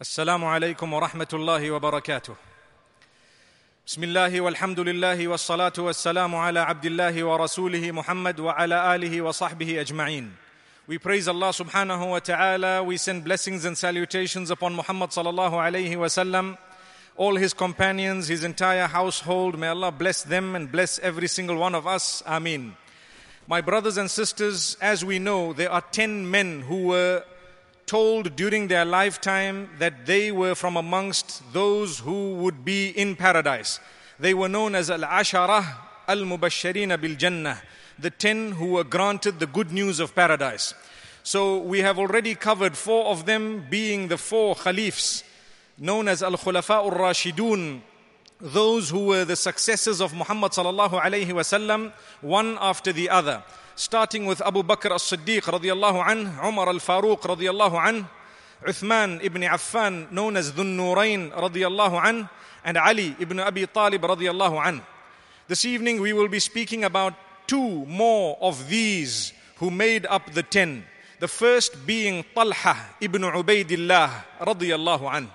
السلام عليكم ورحمه الله وبركاته بسم الله والحمد لله والصلاه والسلام على عبد الله ورسوله محمد وعلى اله وصحبه اجمعين We praise Allah subhanahu wa ta'ala. We send blessings and salutations upon Muhammad sallallahu alayhi wa sallam, all his companions, his entire household. May Allah bless them and bless every single one of us. Ameen. My brothers and sisters, as we know, there are 10 men who were told during their lifetime that they were from amongst those who would be in paradise. They were known as Al Asharah Al Mubashirina Bil Jannah, the 10 who were granted the good news of paradise. So we have already covered four of them, being the four Khalifs known as Al Khulafa Al Rashidun, those who were the successors of Muhammad sallallahu alayhi wasallam, one after the other starting with Abu Bakr as-Siddiq radiallahu anh, Umar al-Faruq radiallahu anh, Uthman ibn Affan known as Dhun Nurayn radiallahu anh, and Ali ibn Abi Talib radiallahu anh. This evening we will be speaking about two more of these who made up the ten. The first being Talha ibn Ubaidillah radiallahu anh,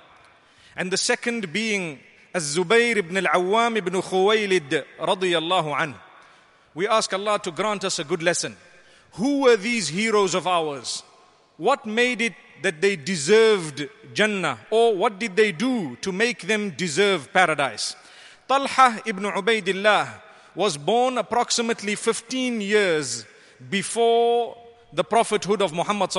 and the second being Az-Zubayr ibn al-Awwam ibn Khuwaylid radiallahu anh. We ask Allah to grant us a good lesson. Who were these heroes of ours? What made it that they deserved Jannah? Or what did they do to make them deserve paradise? Talha ibn Ubaidillah was born approximately 15 years before the prophethood of Muhammad.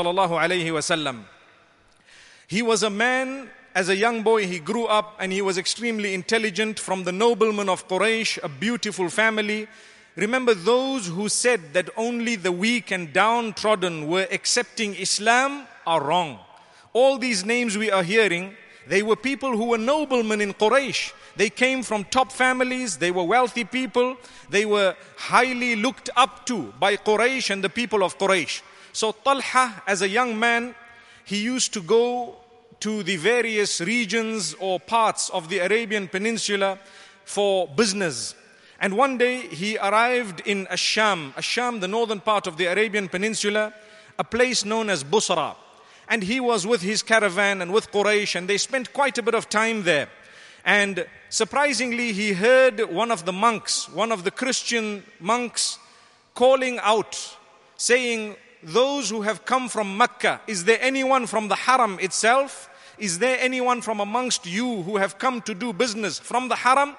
He was a man as a young boy, he grew up and he was extremely intelligent from the noblemen of Quraysh, a beautiful family. Remember, those who said that only the weak and downtrodden were accepting Islam are wrong. All these names we are hearing, they were people who were noblemen in Quraysh. They came from top families, they were wealthy people, they were highly looked up to by Quraysh and the people of Quraysh. So, Talha, as a young man, he used to go to the various regions or parts of the Arabian Peninsula for business. And one day he arrived in Asham, Asham, the northern part of the Arabian Peninsula, a place known as Busra. And he was with his caravan and with Quraysh, and they spent quite a bit of time there. And surprisingly, he heard one of the monks, one of the Christian monks, calling out, saying, Those who have come from Mecca, is there anyone from the Haram itself? Is there anyone from amongst you who have come to do business from the Haram?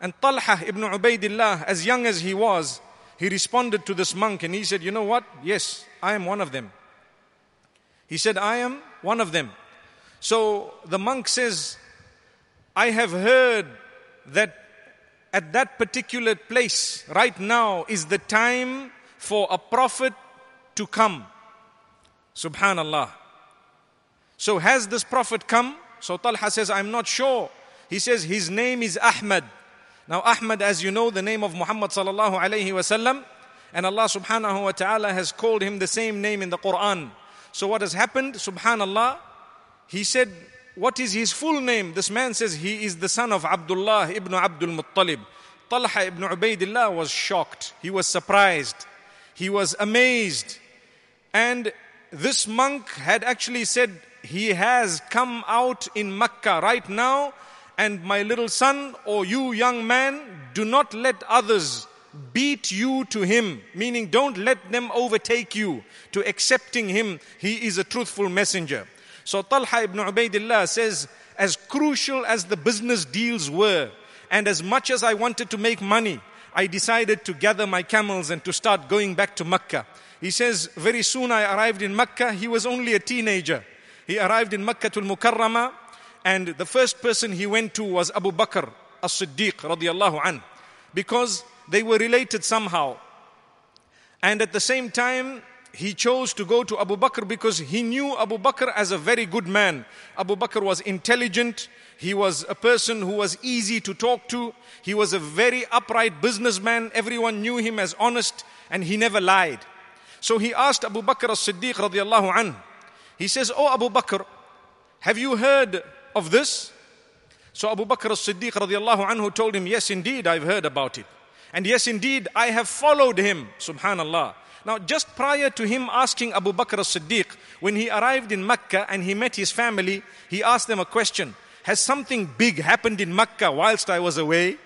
And Talha ibn Ubaidillah, as young as he was, he responded to this monk and he said, You know what? Yes, I am one of them. He said, I am one of them. So the monk says, I have heard that at that particular place, right now, is the time for a prophet to come. Subhanallah. So has this prophet come? So Talha says, I'm not sure. He says, His name is Ahmad. Now, Ahmad, as you know, the name of Muhammad sallallahu alayhi wasallam, and Allah subhanahu wa ta'ala has called him the same name in the Quran. So, what has happened? Subhanallah, he said, What is his full name? This man says he is the son of Abdullah ibn Abdul Muttalib. Talha ibn Ubaidillah was shocked. He was surprised. He was amazed. And this monk had actually said, He has come out in Mecca right now and my little son, or you young man, do not let others beat you to him, meaning don't let them overtake you to accepting him. He is a truthful messenger. So Talha ibn Ubaidillah says, as crucial as the business deals were, and as much as I wanted to make money, I decided to gather my camels and to start going back to Mecca. He says, very soon I arrived in Mecca. He was only a teenager. He arrived in Makkatul Mukarramah and the first person he went to was Abu Bakr as-Siddiq radiallahu an, because they were related somehow. And at the same time, he chose to go to Abu Bakr because he knew Abu Bakr as a very good man. Abu Bakr was intelligent. He was a person who was easy to talk to. He was a very upright businessman. Everyone knew him as honest and he never lied. So he asked Abu Bakr as-Siddiq radiallahu an. He says, Oh Abu Bakr, have you heard of this? So Abu Bakr as-Siddiq radiallahu anhu told him, Yes, indeed, I've heard about it. And yes, indeed, I have followed him. Subhanallah. Now, just prior to him asking Abu Bakr as Siddiq, when he arrived in Mecca and he met his family, he asked them a question Has something big happened in Mecca whilst I was away?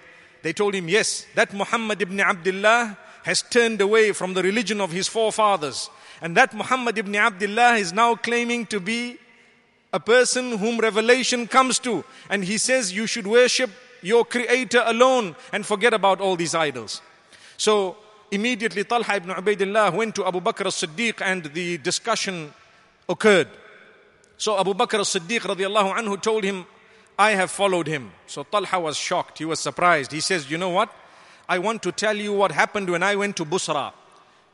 They told him, Yes, that Muhammad ibn Abdullah has turned away from the religion of his forefathers. And that Muhammad ibn Abdullah is now claiming to be a person whom revelation comes to. And he says, You should worship your creator alone and forget about all these idols. So immediately Talha ibn Ubaidillah went to Abu Bakr as-Siddiq and the discussion occurred. So Abu Bakr as-Siddiq radiallahu anhu told him, I have followed him. So Talha was shocked. He was surprised. He says, you know what? I want to tell you what happened when I went to Busra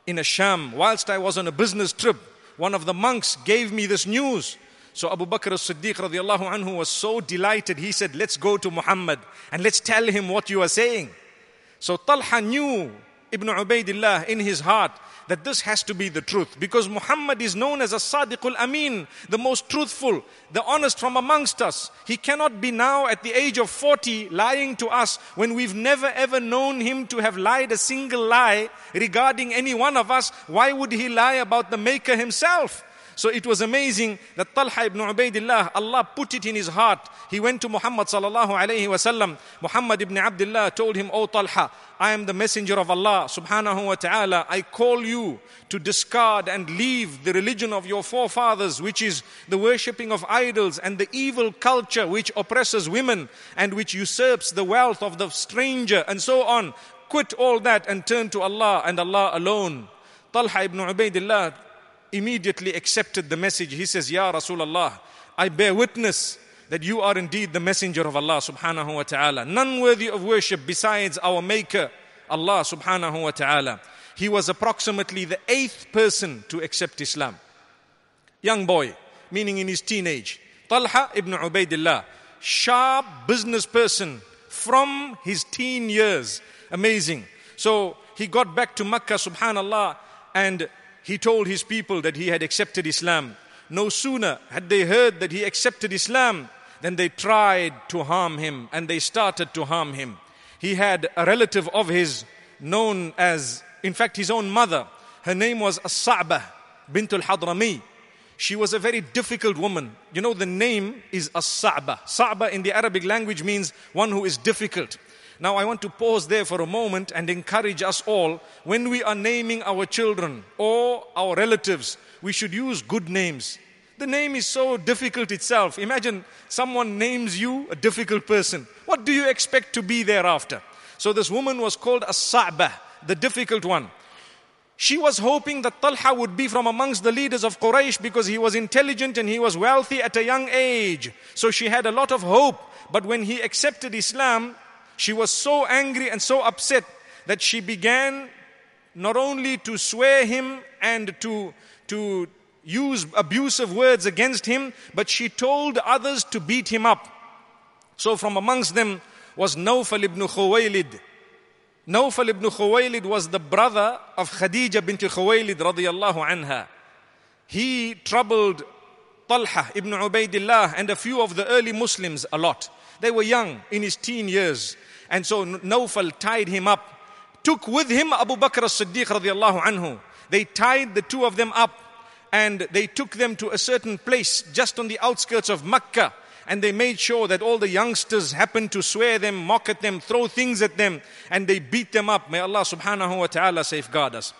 in a Sham. Whilst I was on a business trip, one of the monks gave me this news. So Abu Bakr as-Siddiq radiallahu anhu was so delighted. He said, let's go to Muhammad and let's tell him what you are saying. So Talha knew Ibn Ubaidillah in his heart that this has to be the truth because Muhammad is known as a Sadiqul Amin, the most truthful, the honest from amongst us. He cannot be now at the age of 40 lying to us when we've never ever known him to have lied a single lie regarding any one of us. Why would he lie about the Maker himself? So it was amazing that Talha ibn Ubaidillah, Allah put it in his heart. He went to Muhammad sallallahu alayhi wasallam. Muhammad ibn Abdullah told him, Oh Talha, I am the messenger of Allah subhanahu wa ta'ala. I call you to discard and leave the religion of your forefathers, which is the worshipping of idols and the evil culture which oppresses women and which usurps the wealth of the stranger and so on. Quit all that and turn to Allah and Allah alone. Talha ibn Ubaidillah immediately accepted the message. He says, Ya Rasulullah, I bear witness that you are indeed the messenger of Allah subhanahu wa ta'ala. None worthy of worship besides our maker, Allah subhanahu wa ta'ala. He was approximately the eighth person to accept Islam. Young boy, meaning in his teenage. Talha ibn Ubaidillah, sharp business person from his teen years. Amazing. So he got back to Makkah, subhanallah, and he told his people that he had accepted Islam. No sooner had they heard that he accepted Islam than they tried to harm him and they started to harm him. He had a relative of his known as, in fact, his own mother. Her name was As-Sa'bah bint al-Hadrami. She was a very difficult woman. You know, the name is As-Sa'bah. Sa'bah in the Arabic language means one who is difficult. Now, I want to pause there for a moment and encourage us all when we are naming our children or our relatives, we should use good names. The name is so difficult itself. Imagine someone names you a difficult person. What do you expect to be thereafter? So, this woman was called a Sa'bah, the difficult one. She was hoping that Talha would be from amongst the leaders of Quraysh because he was intelligent and he was wealthy at a young age. So she had a lot of hope. But when he accepted Islam, she was so angry and so upset that she began not only to swear him and to, to use abusive words against him, but she told others to beat him up. So from amongst them was Nawfal ibn Khuwaylid. Nawfal ibn Khuwaylid was the brother of Khadija bint Khuwaylid radiyallahu anha. He troubled Talha ibn Ubaidillah and a few of the early Muslims a lot. They were young, in his teen years. And so Nawfal tied him up, took with him Abu Bakr as-Siddiq radiallahu anhu. They tied the two of them up and they took them to a certain place just on the outskirts of Mecca. And they made sure that all the youngsters happened to swear them, mock at them, throw things at them, and they beat them up. May Allah subhanahu wa ta'ala safeguard us.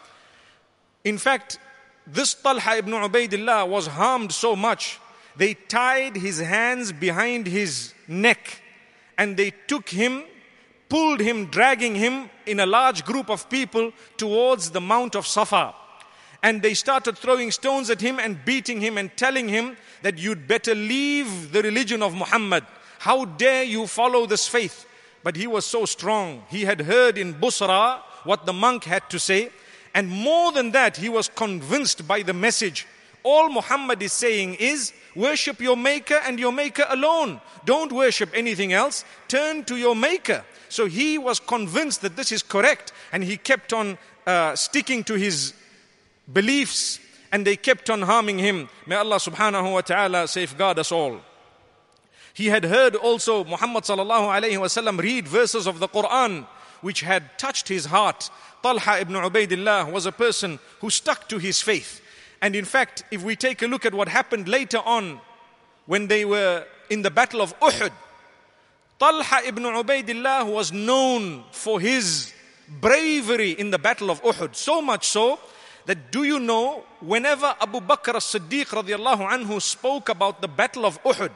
In fact, this Talha ibn Ubaidillah was harmed so much, they tied his hands behind his neck and they took him pulled him, dragging him in a large group of people towards the Mount of Safa. And they started throwing stones at him and beating him and telling him that you'd better leave the religion of Muhammad. How dare you follow this faith? But he was so strong. He had heard in Busra what the monk had to say. And more than that, he was convinced by the message. All Muhammad is saying is, worship your maker and your maker alone. Don't worship anything else. Turn to your maker. So he was convinced that this is correct and he kept on uh, sticking to his beliefs and they kept on harming him. May Allah subhanahu wa ta'ala safeguard us all. He had heard also Muhammad sallallahu alayhi wasallam read verses of the Quran which had touched his heart. Talha ibn Ubaidillah was a person who stuck to his faith. And in fact, if we take a look at what happened later on when they were in the battle of Uhud, Talha ibn Ubaidillah was known for his bravery in the battle of Uhud. So much so that do you know, whenever Abu Bakr as-Siddiq radiallahu anhu spoke about the battle of Uhud,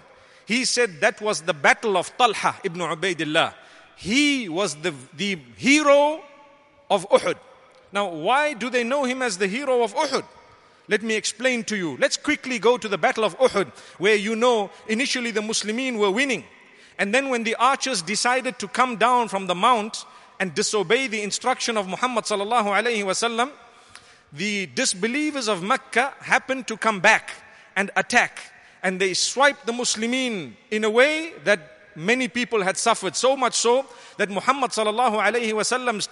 he said that was the battle of Talha ibn Ubaidillah. He was the, the hero of Uhud. Now, why do they know him as the hero of Uhud? Let me explain to you. Let's quickly go to the battle of Uhud, where you know initially the Muslimin were winning. And then when the archers decided to come down from the mount and disobey the instruction of Muhammad the disbelievers of Mecca happened to come back and attack. And they swiped the Muslimin in a way that many people had suffered. So much so that Muhammad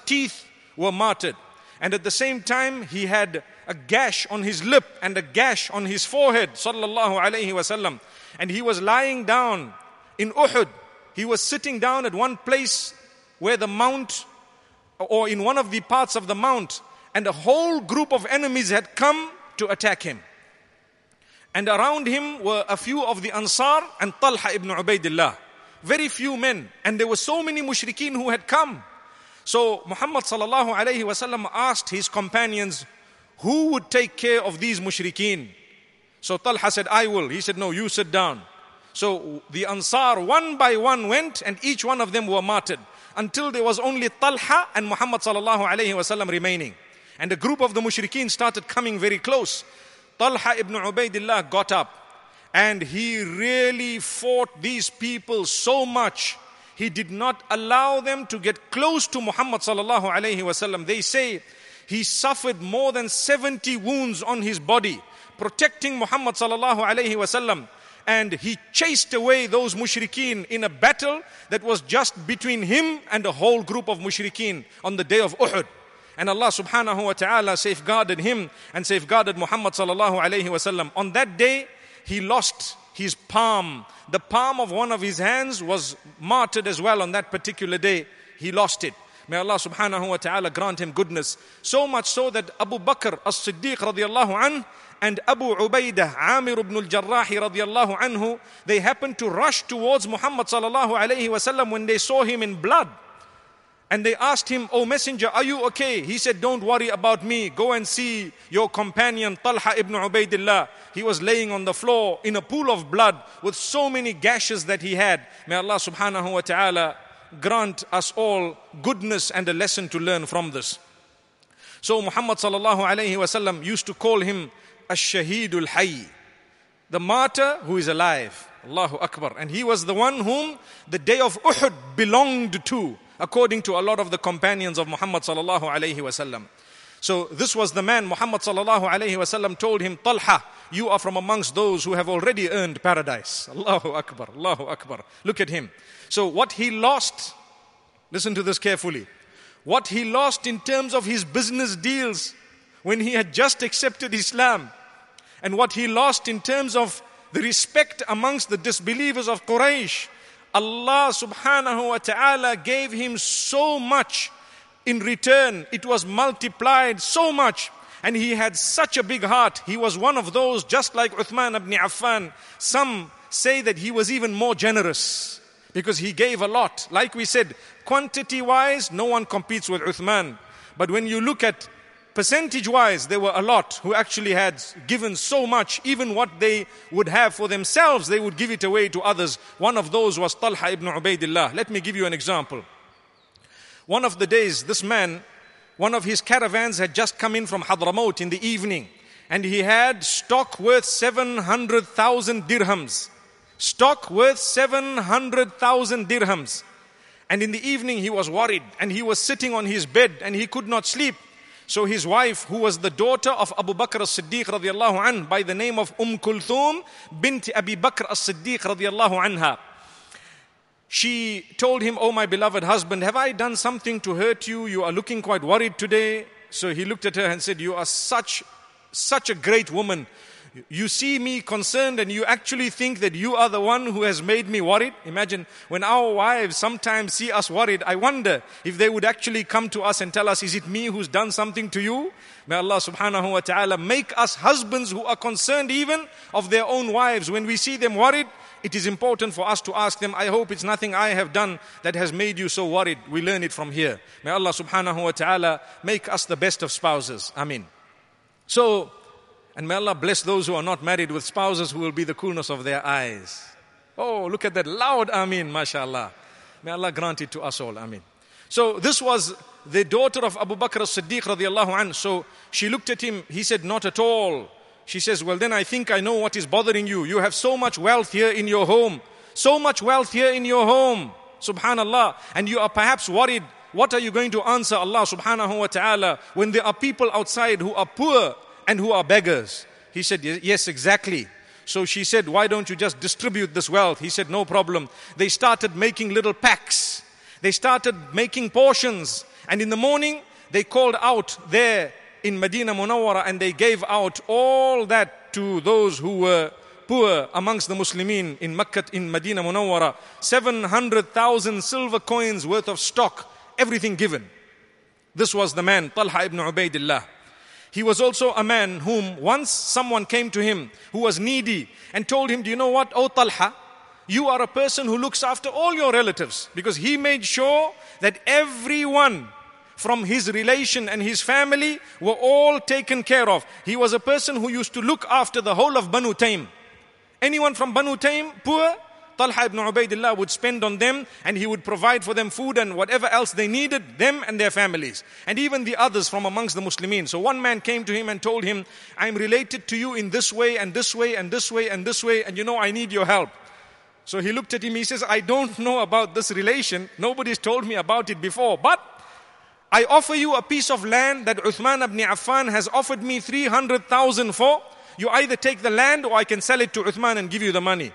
teeth were martyred. And at the same time, he had a gash on his lip and a gash on his forehead, sallallahu alayhi wasallam. And he was lying down in Uhud. He was sitting down at one place where the mount, or in one of the parts of the mount, and a whole group of enemies had come to attack him. And around him were a few of the Ansar and Talha ibn Ubaidillah. Very few men. And there were so many mushrikeen who had come. So Muhammad sallallahu alayhi wasallam asked his companions, who would take care of these mushrikeen? So Talha said, I will. He said, no, you sit down. So the Ansar one by one went and each one of them were martyred until there was only Talha and Muhammad sallallahu alayhi wasallam remaining. And a group of the mushrikeen started coming very close. Talha ibn Ubaidillah got up and he really fought these people so much. He did not allow them to get close to Muhammad sallallahu alayhi wasallam. They say he suffered more than 70 wounds on his body, protecting Muhammad sallallahu alayhi wasallam. And he chased away those mushrikeen in a battle that was just between him and a whole group of mushrikeen on the day of Uhud. And Allah subhanahu wa ta'ala safeguarded him and safeguarded Muhammad sallallahu alayhi wasallam. On that day, he lost his palm. The palm of one of his hands was martyred as well on that particular day. He lost it. May Allah subhanahu wa ta'ala grant him goodness. So much so that Abu Bakr as-Siddiq radiallahu anh and Abu Ubaidah Amir ibn al-Jarrah radiallahu anhu, they happened to rush towards Muhammad sallallahu alayhi wasallam when they saw him in blood. And they asked him, Oh messenger, are you okay? He said, Don't worry about me. Go and see your companion Talha ibn Ubaidillah. He was laying on the floor in a pool of blood with so many gashes that he had. May Allah subhanahu wa ta'ala grant us all goodness and a lesson to learn from this. So Muhammad sallallahu alayhi wasallam used to call him Ash-Shahidul Hayy, the martyr who is alive. Allahu Akbar. And he was the one whom the day of Uhud belonged to according to a lot of the companions of Muhammad sallallahu alayhi wasallam. So this was the man Muhammad sallallahu alayhi wasallam told him, Talha, you are from amongst those who have already earned paradise. Allahu Akbar, Allahu Akbar. Look at him. So what he lost, listen to this carefully. What he lost in terms of his business deals when he had just accepted Islam, and what he lost in terms of the respect amongst the disbelievers of Quraysh Allah subhanahu wa ta'ala gave him so much in return. It was multiplied so much. And he had such a big heart. He was one of those, just like Uthman ibn Affan. Some say that he was even more generous because he gave a lot. Like we said, quantity wise, no one competes with Uthman. But when you look at percentage wise, there were a lot who actually had given so much, even what they would have for themselves, they would give it away to others. One of those was Talha ibn Ubaidillah. Let me give you an example. One of the days, this man, one of his caravans had just come in from Hadramaut in the evening, and he had stock worth 700,000 dirhams. Stock worth 700,000 dirhams. And in the evening, he was worried, and he was sitting on his bed, and he could not sleep. So his wife, who was the daughter of Abu Bakr as-Siddiq radiallahu anh, by the name of Umm Kulthum bint Abi Bakr as-Siddiq radiallahu anha, she told him, Oh my beloved husband, have I done something to hurt you? You are looking quite worried today. So he looked at her and said, You are such, such a great woman. You see me concerned and you actually think that you are the one who has made me worried. Imagine when our wives sometimes see us worried, I wonder if they would actually come to us and tell us, Is it me who's done something to you? May Allah subhanahu wa ta'ala make us husbands who are concerned even of their own wives. When we see them worried, it is important for us to ask them, I hope it's nothing I have done that has made you so worried. We learn it from here. May Allah subhanahu wa ta'ala make us the best of spouses. Amin. So, and may Allah bless those who are not married with spouses who will be the coolness of their eyes. Oh, look at that loud Amin, mashallah. May Allah grant it to us all. Amin. So this was the daughter of Abu Bakr as-Siddiq radiallahu anhu. So she looked at him. He said, not at all. She says, well then I think I know what is bothering you. You have so much wealth here in your home. So much wealth here in your home. Subhanallah. And you are perhaps worried. What are you going to answer Allah subhanahu wa ta'ala when there are people outside who are poor and who are beggars? He said, Yes, exactly. So she said, Why don't you just distribute this wealth? He said, No problem. They started making little packs, they started making portions. And in the morning, they called out there in Medina Munawwara and they gave out all that to those who were poor amongst the Muslimin in Makkah, in Medina Munawwara. 700,000 silver coins worth of stock, everything given. This was the man, Talha ibn Ubaidillah. He was also a man whom once someone came to him who was needy and told him, Do you know what, O Talha? You are a person who looks after all your relatives because he made sure that everyone from his relation and his family were all taken care of. He was a person who used to look after the whole of Banu Taym. Anyone from Banu Taym, poor, Talha ibn Ubaidillah would spend on them and he would provide for them food and whatever else they needed, them and their families. And even the others from amongst the Muslimin. So one man came to him and told him, I'm related to you in this way and this way and this way and this way, and you know I need your help. So he looked at him, he says, I don't know about this relation. Nobody's told me about it before, but I offer you a piece of land that Uthman ibn Affan has offered me 300,000 for. You either take the land or I can sell it to Uthman and give you the money.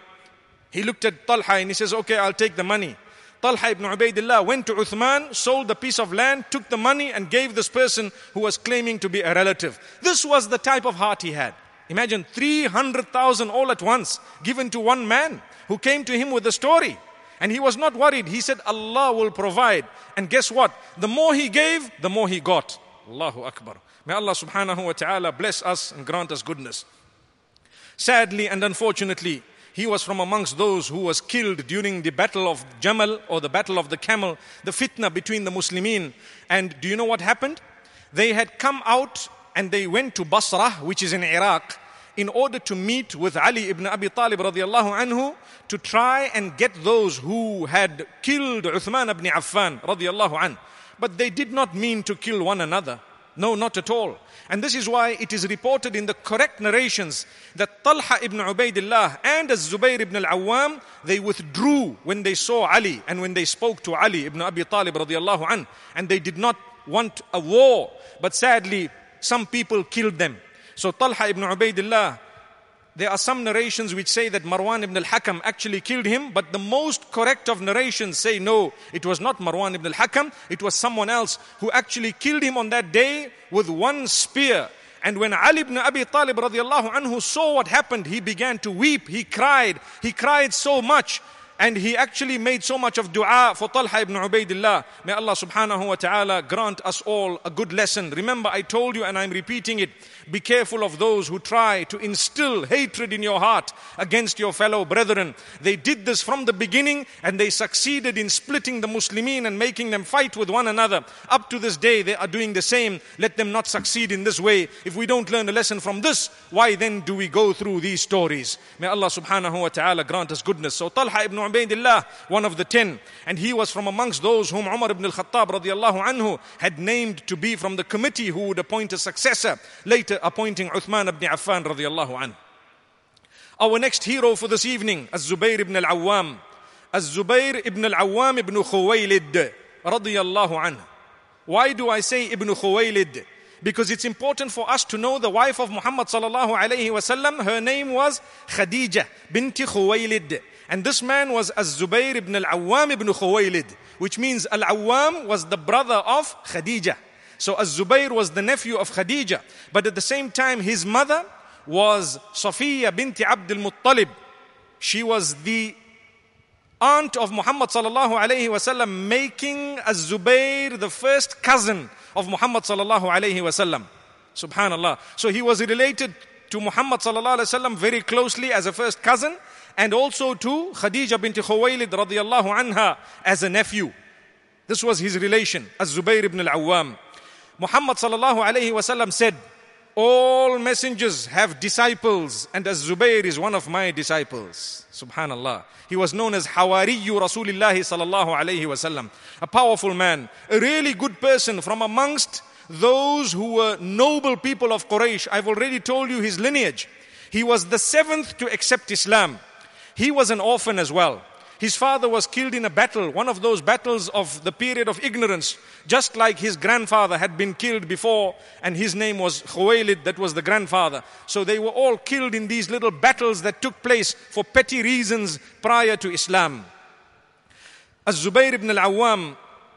He looked at Talha and he says, Okay, I'll take the money. Talha ibn Ubaidillah went to Uthman, sold the piece of land, took the money, and gave this person who was claiming to be a relative. This was the type of heart he had. Imagine 300,000 all at once given to one man who came to him with a story. And he was not worried. He said, Allah will provide. And guess what? The more he gave, the more he got. Allahu Akbar. May Allah subhanahu wa ta'ala bless us and grant us goodness. Sadly and unfortunately, he was from amongst those who was killed during the battle of Jamal or the battle of the camel, the fitna between the Muslimin. And do you know what happened? They had come out and they went to Basra, which is in Iraq, in order to meet with Ali ibn Abi Talib radiallahu anhu to try and get those who had killed Uthman ibn Affan radiallahu anhu. But they did not mean to kill one another. No, not at all. And this is why it is reported in the correct narrations that Talha ibn Ubaidillah and Zubayr ibn al-Awwam, they withdrew when they saw Ali and when they spoke to Ali ibn Abi Talib radiallahu an, and they did not want a war. But sadly, some people killed them. So Talha ibn Ubaidillah there are some narrations which say that Marwan ibn al-Hakam actually killed him, but the most correct of narrations say no, it was not Marwan ibn al-Hakam, it was someone else who actually killed him on that day with one spear. And when Ali ibn Abi Talib radiallahu anhu saw what happened, he began to weep, he cried, he cried so much and he actually made so much of dua for Talha ibn Ubaidillah. May Allah subhanahu wa ta'ala grant us all a good lesson. Remember, I told you and I'm repeating it. Be careful of those who try to instill hatred in your heart against your fellow brethren. They did this from the beginning and they succeeded in splitting the Muslimin and making them fight with one another. Up to this day, they are doing the same. Let them not succeed in this way. If we don't learn a lesson from this, why then do we go through these stories? May Allah subhanahu wa ta'ala grant us goodness. So Talha ibn Ubaidillah, one of the ten, and he was from amongst those whom Umar ibn al-Khattab radiallahu anhu had named to be from the committee who would appoint a successor, later appointing Uthman ibn Affan radiallahu anhu. Our next hero for this evening, Az-Zubayr ibn al-Awwam. Az-Zubayr ibn al-Awwam ibn Khuwaylid radiyallahu anhu. Why do I say Ibn Khuwaylid? Because it's important for us to know the wife of Muhammad sallallahu alayhi wasallam. Her name was Khadija binti Khuwaylid. And this man was Az-Zubayr ibn al-Awwam ibn Khuwaylid, which means Al-Awwam was the brother of Khadija. So Az-Zubayr was the nephew of Khadija. But at the same time, his mother was Safiya binti Abdul Muttalib. She was the aunt of Muhammad sallallahu alayhi wasallam, making Az-Zubayr the first cousin of Muhammad sallallahu alayhi wasallam. Subhanallah. So he was related to Muhammad sallallahu alayhi wasallam very closely as a first cousin and also to Khadija bint Khuwaylid radiyallahu anha as a nephew. This was his relation, Az-Zubayr ibn al-Awwam. Muhammad sallallahu alayhi wasallam said, all messengers have disciples, and as Zubair is one of my disciples. Subhanallah. He was known as Hawariyu Rasulullah sallallahu alayhi wasallam. A powerful man, a really good person from amongst those who were noble people of Quraysh. I've already told you his lineage. He was the seventh to accept Islam. He was an orphan as well. His father was killed in a battle, one of those battles of the period of ignorance, just like his grandfather had been killed before, and his name was Khuwaylid, that was the grandfather. So they were all killed in these little battles that took place for petty reasons prior to Islam. As Zubayr ibn al-Awwam,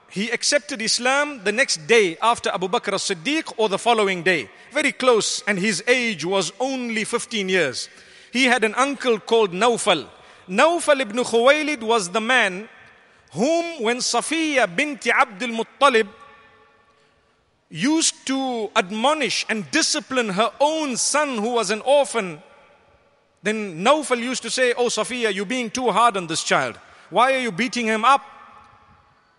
he accepted Islam the next day after Abu Bakr as-Siddiq or the following day. Very close, and his age was only 15 years. He had an uncle called Nawfal. Nawfal ibn Khuwaylid was the man whom, when Safiya binti Abdul Muttalib used to admonish and discipline her own son who was an orphan, then Nawfal used to say, Oh Safiya, you're being too hard on this child. Why are you beating him up?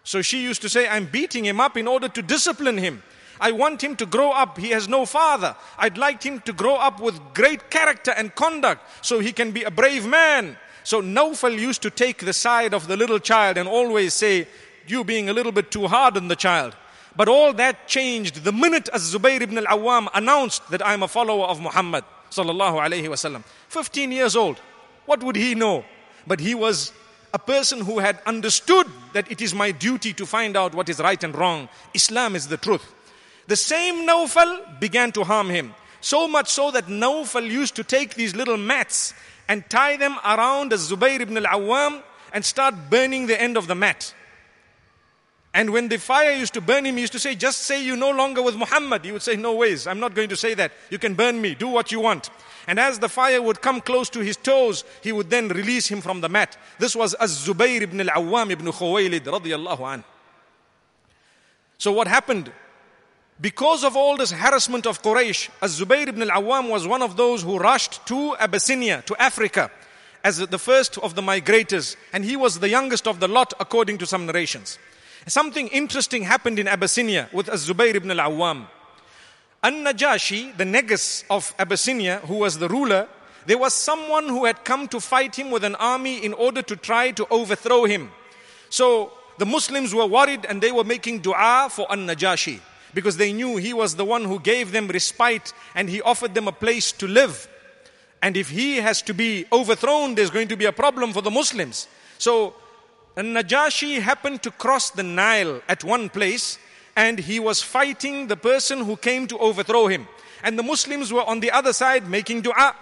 So she used to say, I'm beating him up in order to discipline him. I want him to grow up. He has no father. I'd like him to grow up with great character and conduct so he can be a brave man. So Nawfal used to take the side of the little child and always say, You being a little bit too hard on the child. But all that changed the minute as Zubayr ibn al Awam announced that I'm a follower of Muhammad sallallahu alayhi wasallam. 15 years old. What would he know? But he was a person who had understood that it is my duty to find out what is right and wrong. Islam is the truth. The same Nawfal began to harm him. So much so that Nawfal used to take these little mats and tie them around Zubayr ibn al-Awwam and start burning the end of the mat. And when the fire used to burn him, he used to say, Just say you no longer with Muhammad. He would say, No ways, I'm not going to say that. You can burn me, do what you want. And as the fire would come close to his toes, he would then release him from the mat. This was Az Zubayr ibn al Awwam ibn Khuwaylid radiallahu an. So what happened? Because of all this harassment of Quraysh, Az-Zubayr ibn al-Awwam was one of those who rushed to Abyssinia, to Africa, as the first of the migrators, and he was the youngest of the lot according to some narrations. Something interesting happened in Abyssinia with Az-Zubayr ibn al-Awwam. An-Najashi, the Negus of Abyssinia, who was the ruler, there was someone who had come to fight him with an army in order to try to overthrow him. So the Muslims were worried and they were making dua for An-Najashi because they knew he was the one who gave them respite and he offered them a place to live. And if he has to be overthrown, there's going to be a problem for the Muslims. So Najashi happened to cross the Nile at one place and he was fighting the person who came to overthrow him. And the Muslims were on the other side making dua.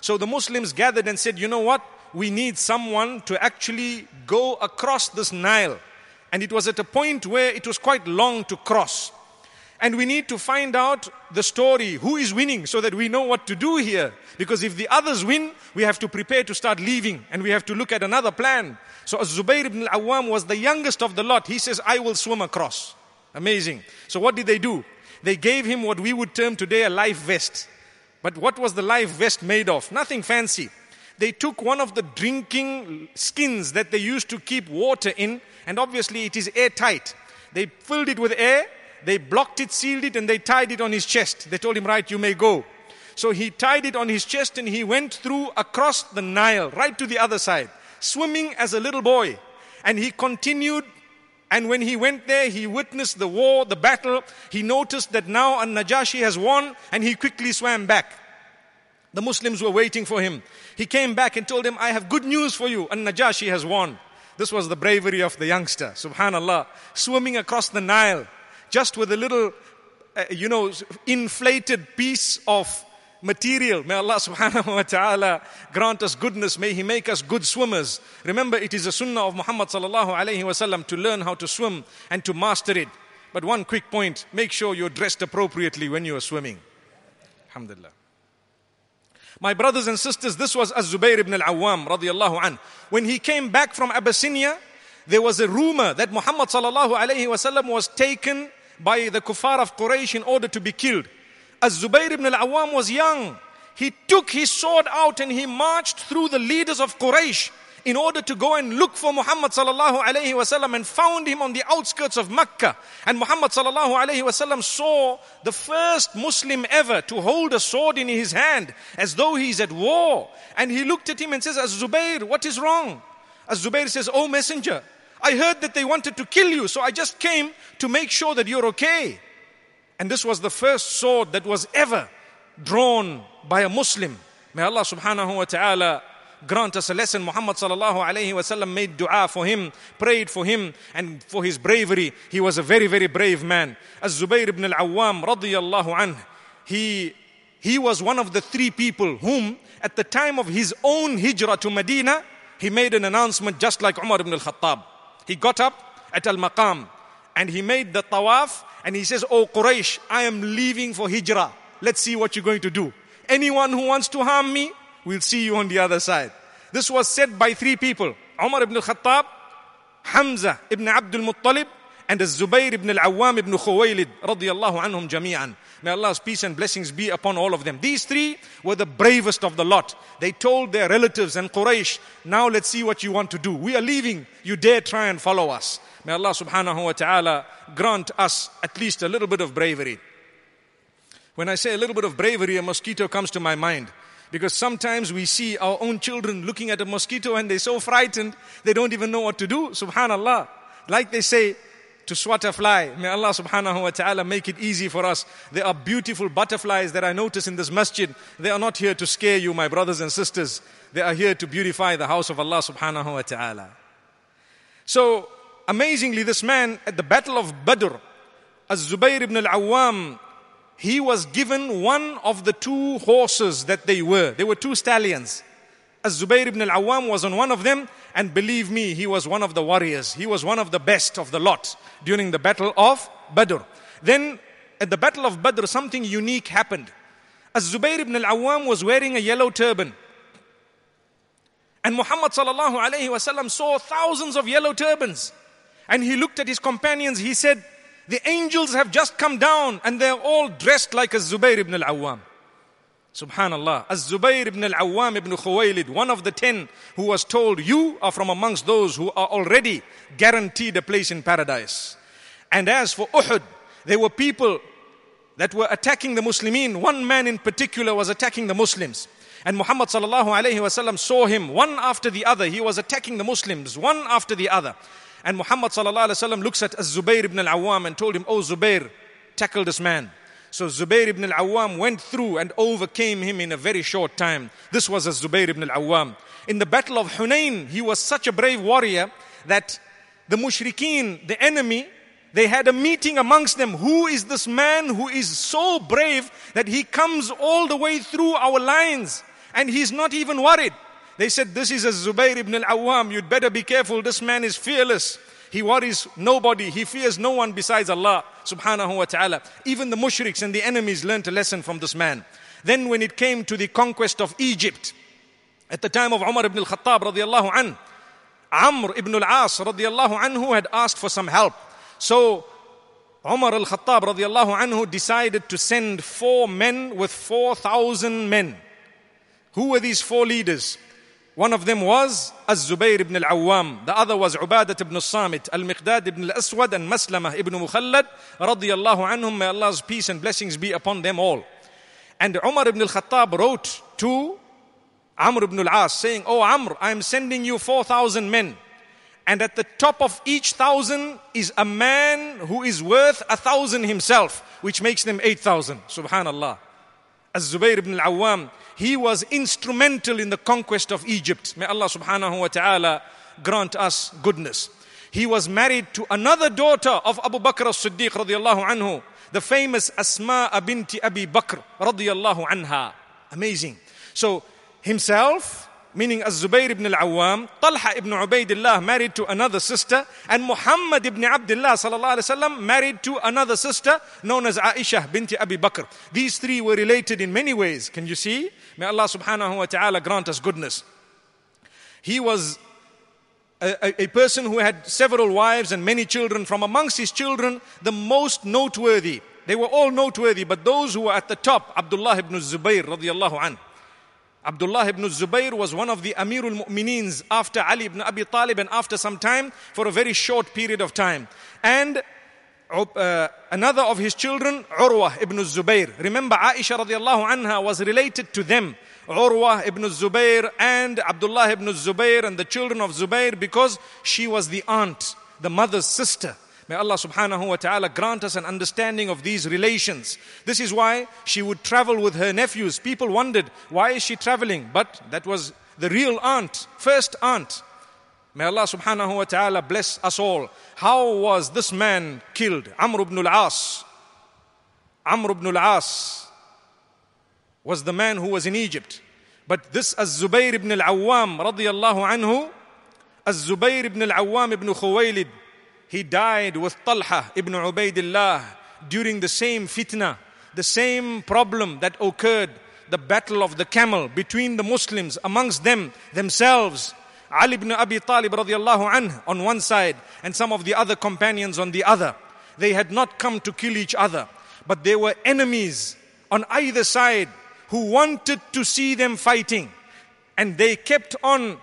So the Muslims gathered and said, You know what? We need someone to actually go across this Nile. And it was at a point where it was quite long to cross. And we need to find out the story, who is winning, so that we know what to do here. Because if the others win, we have to prepare to start leaving and we have to look at another plan. So Zubayr ibn al-Awwam was the youngest of the lot. He says, I will swim across. Amazing. So what did they do? They gave him what we would term today a life vest. But what was the life vest made of? Nothing fancy. They took one of the drinking skins that they used to keep water in, and obviously it is airtight. They filled it with air they blocked it, sealed it, and they tied it on his chest. They told him, Right, you may go. So he tied it on his chest and he went through across the Nile, right to the other side, swimming as a little boy. And he continued. And when he went there, he witnessed the war, the battle. He noticed that now An Najashi has won, and he quickly swam back. The Muslims were waiting for him. He came back and told them, I have good news for you. An Najashi has won. This was the bravery of the youngster, subhanallah, swimming across the Nile just with a little, uh, you know, inflated piece of material. May Allah subhanahu wa ta'ala grant us goodness. May He make us good swimmers. Remember, it is a sunnah of Muhammad sallallahu alayhi wasallam to learn how to swim and to master it. But one quick point make sure you're dressed appropriately when you are swimming. Alhamdulillah. My brothers and sisters, this was Az-Zubayr ibn al-Awwam radiallahu anh. When he came back from Abyssinia, there was a rumor that Muhammad sallallahu alayhi wasallam was taken by the kuffar of Quraysh in order to be killed. As Zubayr ibn al-Awwam was young. He took his sword out and he marched through the leaders of Quraysh in order to go and look for Muhammad sallallahu alayhi wasallam and found him on the outskirts of Mecca. And Muhammad sallallahu alayhi wasallam saw the first Muslim ever to hold a sword in his hand as though he's at war. And he looked at him and says, Az-Zubayr, what is wrong? Az-Zubayr says, Oh messenger, I heard that they wanted to kill you, so I just came to make sure that you're okay. And this was the first sword that was ever drawn by a Muslim. May Allah subhanahu wa ta'ala grant us a lesson. Muhammad sallallahu alayhi wasallam made dua for him, prayed for him, and for his bravery. He was a very, very brave man. As Zubayr ibn al-Awwam radiyallahu anh, he, he was one of the three people whom, at the time of his own hijrah to Medina, he made an announcement just like Umar ibn al-Khattab. He got up at al-Maqam and he made the tawaf and he says, Oh Quraysh, I am leaving for hijrah. Let's see what you're going to do. Anyone who wants to harm me, we'll see you on the other side. This was said by three people Umar ibn al-Khattab, Hamza ibn Abdul Muttalib, and Zubayr ibn al-Awwam ibn Khuwaylid radiyallahu anhum jami'an. May Allah's peace and blessings be upon all of them. These three were the bravest of the lot. They told their relatives and Quraysh, now let's see what you want to do. We are leaving. You dare try and follow us. May Allah subhanahu wa ta'ala grant us at least a little bit of bravery. When I say a little bit of bravery, a mosquito comes to my mind. Because sometimes we see our own children looking at a mosquito and they're so frightened, they don't even know what to do. Subhanallah. Like they say, to swat a fly. May Allah subhanahu wa ta'ala make it easy for us. There are beautiful butterflies that I notice in this masjid. They are not here to scare you, my brothers and sisters. They are here to beautify the house of Allah subhanahu wa ta'ala. So, amazingly, this man at the battle of Badr, Az-Zubayr ibn al-Awwam, he was given one of the two horses that they were. They were two stallions. As Zubayr ibn al-Awwam was on one of them, and believe me, he was one of the warriors. He was one of the best of the lot during the battle of Badr. Then, at the battle of Badr, something unique happened. As Zubayr ibn al-Awwam was wearing a yellow turban. And Muhammad sallallahu alayhi wasallam saw thousands of yellow turbans. And he looked at his companions, he said, the angels have just come down and they're all dressed like a Zubayr ibn al-Awwam. Subhanallah. As Zubayr ibn al-Awwam ibn Khuwaylid, one of the ten who was told, You are from amongst those who are already guaranteed a place in paradise. And as for Uhud, there were people that were attacking the Muslimin. One man in particular was attacking the Muslims. And Muhammad sallallahu alayhi wasallam saw him one after the other. He was attacking the Muslims one after the other. And Muhammad sallallahu alayhi wasallam looks at Az Zubayr ibn al-Awwam and told him, Oh Zubayr, tackle this man. So Zubayr ibn al-Awwam went through and overcame him in a very short time. This was a Zubayr ibn al-Awwam. In the battle of Hunain, he was such a brave warrior that the mushrikeen, the enemy, they had a meeting amongst them. Who is this man who is so brave that he comes all the way through our lines and he's not even worried? They said, This is a Zubayr ibn al Awwam. You'd better be careful. This man is fearless. He worries nobody. He fears no one besides Allah subhanahu wa ta'ala. Even the mushriks and the enemies learned a lesson from this man. Then when it came to the conquest of Egypt, at the time of Umar ibn al-Khattab radiallahu anh, Amr ibn al-As radiallahu anhu had asked for some help. So Umar al-Khattab radiallahu anhu decided to send four men with 4,000 men. Who were these four leaders? One of them was Az-Zubayr ibn al-Awwam. The other was Ubadat ibn al-Samit, Al-Miqdad ibn al-Aswad and Maslamah ibn Mukhallad radiyallahu anhum. May Allah's peace and blessings be upon them all. And Umar ibn al-Khattab wrote to Amr ibn al-As saying, Oh Amr, I am sending you 4,000 men. And at the top of each thousand is a man who is worth a thousand himself, which makes them 8,000. Subhanallah. Az-Zubayr ibn al-Awwam he was instrumental in the conquest of Egypt. May Allah subhanahu wa ta'ala grant us goodness. He was married to another daughter of Abu Bakr as-Siddiq radiallahu anhu, the famous Asma binti Abi Bakr radiallahu anha. Amazing. So himself, meaning Az-Zubayr ibn al-Awwam, Talha ibn Ubaidillah married to another sister, and Muhammad ibn Abdullah sallallahu alaihi wasallam married to another sister known as Aisha binti Abi Bakr. These three were related in many ways. Can you see? May Allah subhanahu wa ta'ala grant us goodness. He was a, a, person who had several wives and many children. From amongst his children, the most noteworthy, they were all noteworthy, but those who were at the top, Abdullah ibn Zubayr radiallahu anhu. Abdullah ibn Zubayr was one of the Amirul Mu'minins after Ali ibn Abi Talib and after some time for a very short period of time. And uh, another of his children, Urwa ibn Zubayr. Remember, Aisha radiallahu anha was related to them. Urwa ibn Zubayr and Abdullah ibn Zubayr and the children of Zubayr because she was the aunt, the mother's sister. May Allah subhanahu wa ta'ala grant us an understanding of these relations. This is why she would travel with her nephews. People wondered, why is she traveling? But that was the real aunt, first aunt. May Allah subhanahu wa ta'ala bless us all. How was this man killed? Amr ibn al-As. Amr ibn al-As was the man who was in Egypt. But this Az-Zubayr ibn al-Awwam radiyallahu anhu, Az-Zubayr ibn al-Awwam ibn Khuwaylid, he died with Talha ibn Ubaidillah during the same fitna, the same problem that occurred, the battle of the camel between the Muslims amongst them themselves. Ali ibn Abi Talib radiallahu anh on one side and some of the other companions on the other. They had not come to kill each other, but they were enemies on either side who wanted to see them fighting. And they kept on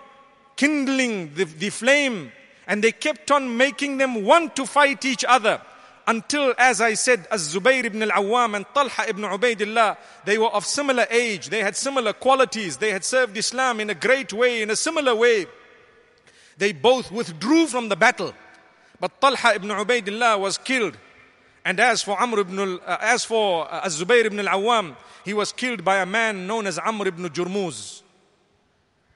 kindling the, the flame and they kept on making them want to fight each other until, as I said, as Zubayr ibn al-Awwam and Talha ibn Ubaidillah, they were of similar age, they had similar qualities, they had served Islam in a great way, in a similar way. They both withdrew from the battle. But Talha ibn Ubaidillah was killed. And as for Amr ibn al, uh, as for uh, Zubayr ibn al-Awwam, he was killed by a man known as Amr ibn Jurmuz.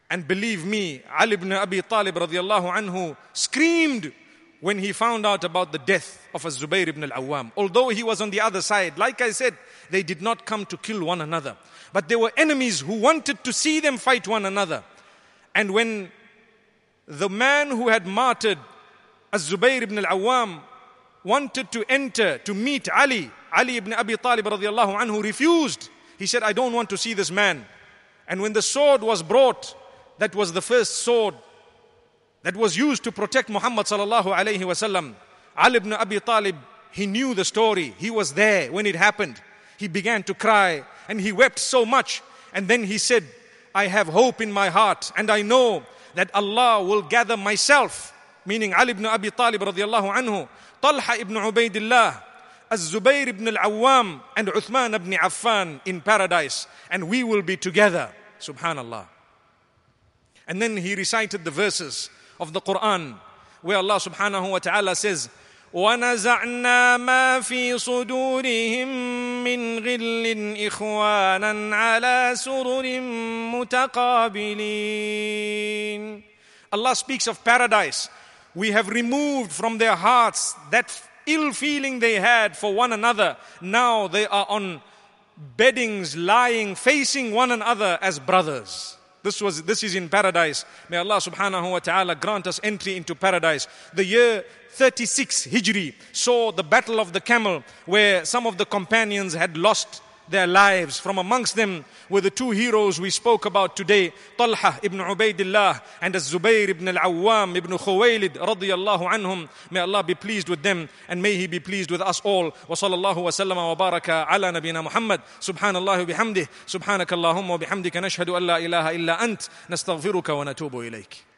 And believe me, Ali ibn Abi Talib radiallahu anhu screamed when he found out about the death of Zubayr ibn al-Awwam. Although he was on the other side, like I said, they did not come to kill one another. But there were enemies who wanted to see them fight one another. And when the man who had martyred Az-Zubayr ibn al-Awwam wanted to enter to meet Ali. Ali ibn Abi Talib radiallahu anhu refused. He said, I don't want to see this man. And when the sword was brought, that was the first sword that was used to protect Muhammad sallallahu alayhi wasallam. Ali ibn Abi Talib, he knew the story. He was there when it happened. He began to cry and he wept so much. And then he said, I have hope in my heart and I know that Allah will gather myself, meaning Ali ibn Abi Talib radiallahu anhu, Talha ibn Ubaidillah, Az-Zubayr ibn al-Awwam and Uthman ibn Affan in paradise and we will be together. Subhanallah. And then he recited the verses of the Quran where Allah subhanahu wa ta'ala says, ونزعنا ما في صدورهم من غل إخوانا على سرر متقابلين Allah speaks of paradise. We have removed from their hearts that ill feeling they had for one another. Now they are on beddings, lying, facing one another as brothers. This was this is in paradise. May Allah subhanahu wa ta'ala grant us entry into paradise. The year 36 Hijri saw the battle of the camel where some of the companions had lost their lives. From amongst them were the two heroes we spoke about today, Talha ibn Ubaidillah and Az-Zubayr ibn al-Awwam ibn Khuwaylid radiyallahu anhum. May Allah be pleased with them and may He be pleased with us all. Wa sallallahu wa sallama wa baraka ala nabina Muhammad. Subhanallah bihamdih. Subhanaka Allahumma wa bihamdika nashhadu an la ilaha illa ant. Nastaghfiruka wa natubu ilayk.